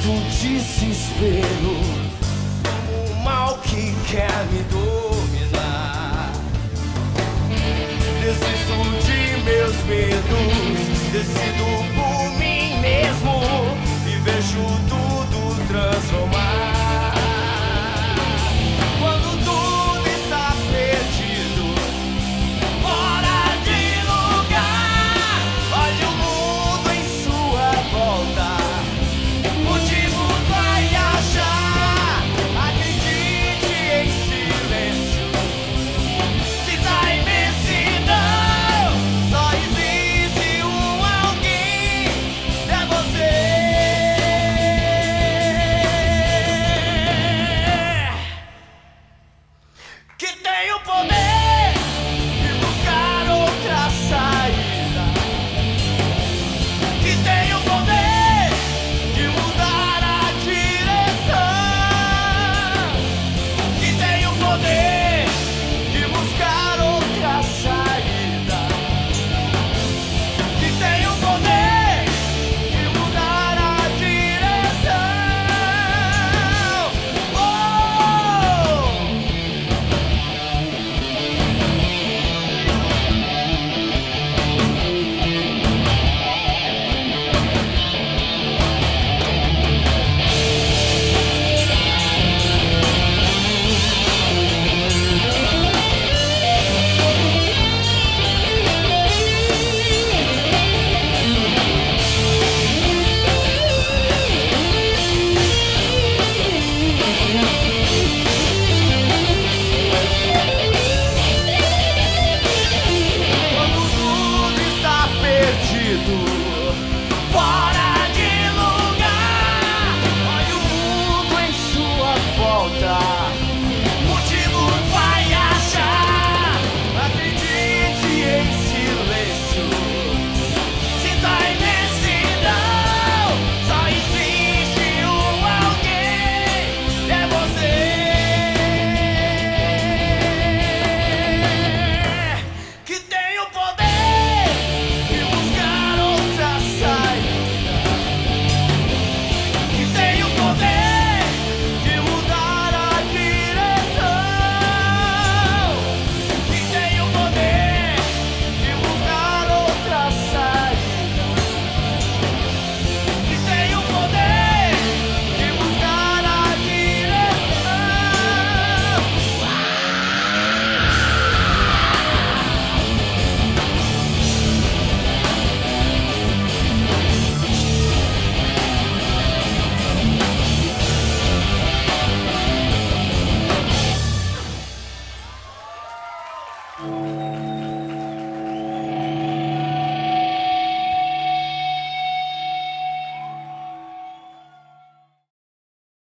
Sinto desespero o mal que quer me dominar. Desisto de meus medos, decido. tu Música